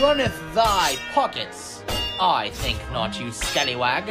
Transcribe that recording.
Runneth thy pockets! I think not, you scallywag.